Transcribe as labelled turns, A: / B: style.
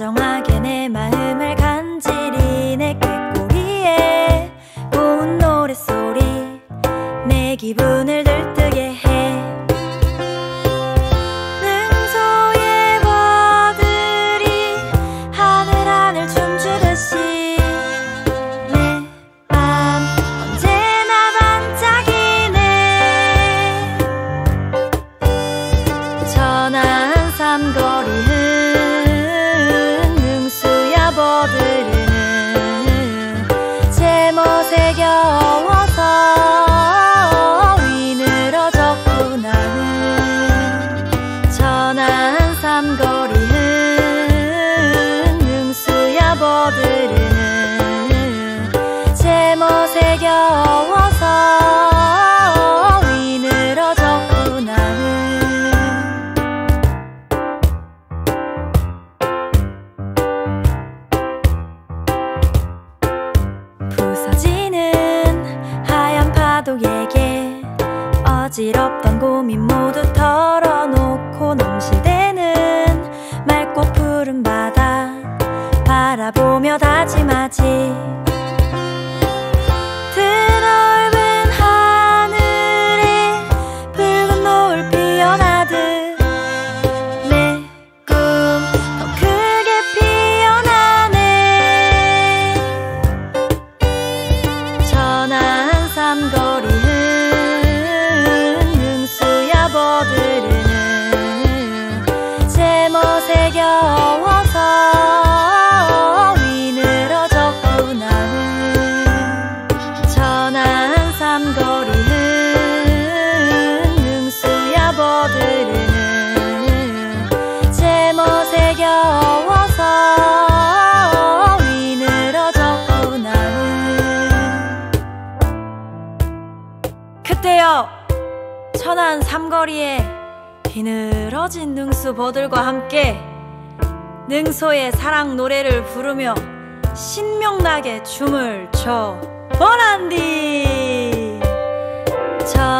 A: 다정하게 내 마음을 간지리 내 꾀꼬리에 고운 노랫소리 내 기분을 들뜨게 해. 능소의 버들이 하늘 하늘 춤추듯이 내맘 언제나 반짝이네. 천안 삼거리 버들이는 제멋에 겨워서 위늘어졌구나. 부서지는 하얀 파도에게 어지럽던 고민 모두 털어놓고 넘실대는 다 그때요? 천안 삼거리에 비늘어진 능수 버들과 함께 능소의 사랑 노래를 부르며 신명나게 춤을 춰. 보란디! 저